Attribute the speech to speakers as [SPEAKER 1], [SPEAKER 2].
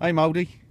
[SPEAKER 1] Hey, Mouldy.